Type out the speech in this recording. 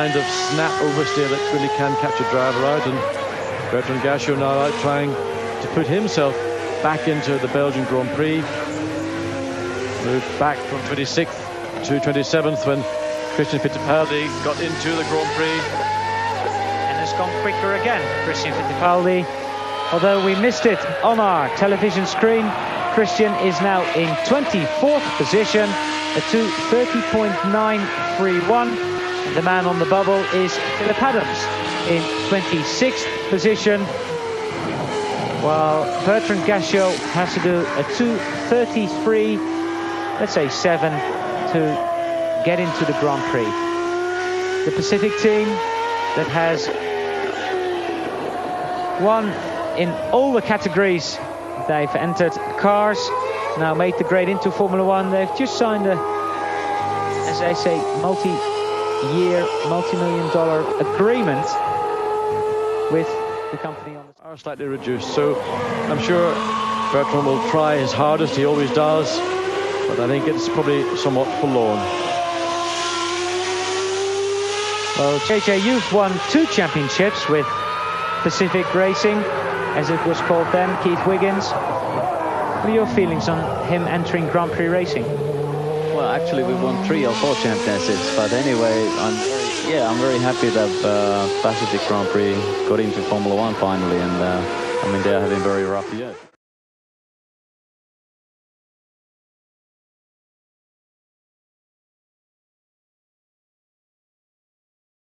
kind of snap oversteer that really can catch a driver out. And Bertrand Gachot now out trying to put himself back into the Belgian Grand Prix. Moved back from 26th to 27th when Christian Fittipaldi got into the Grand Prix. And has gone quicker again Christian Fittipaldi. Although we missed it on our television screen Christian is now in 24th position a 230.931 the man on the bubble is Philip Adams in 26th position, while Bertrand Gachot has to do a 233, let's say 7, to get into the Grand Prix. The Pacific team that has won in all the categories they've entered cars, now made the grade into Formula One. They've just signed a, as I say, multi year multi-million dollar agreement with the company on the are slightly reduced so I'm sure Bertrand will try his hardest he always does but I think it's probably somewhat forlorn. Well JJ you've won two championships with Pacific Racing as it was called then Keith Wiggins. What are your feelings on him entering Grand Prix racing well, actually, we won three or four championships. But anyway, I'm very, yeah, I'm very happy that uh, Pacific Grand Prix got into Formula One finally, and uh, I mean they're having very rough year.